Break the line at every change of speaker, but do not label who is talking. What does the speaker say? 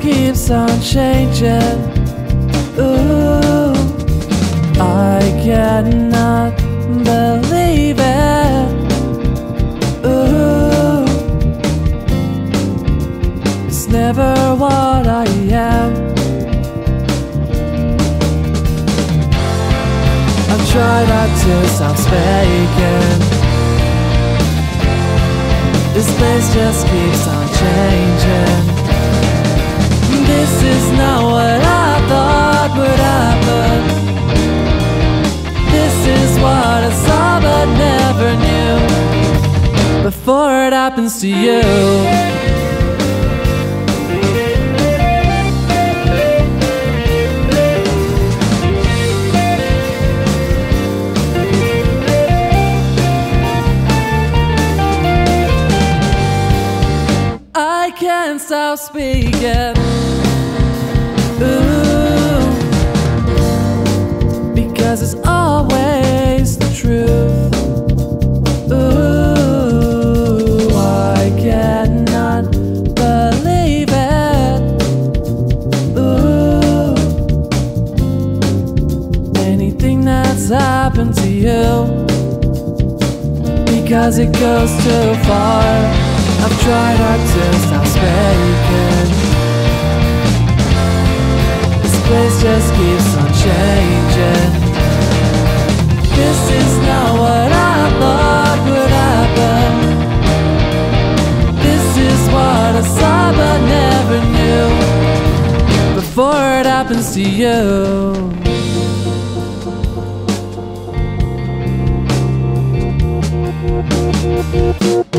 keeps on changing. Ooh, I cannot believe it. Ooh, it's never what I am. I'm trying not to stop speaking. This place just keeps on it happens to you. I can't stop speaking. Ooh, because it's always happened to you because it goes too far. I've tried hard to stop speaking. This place just keeps on changing. This is not what I thought would happen. This is what I saw but never knew before it happens to you. Keeps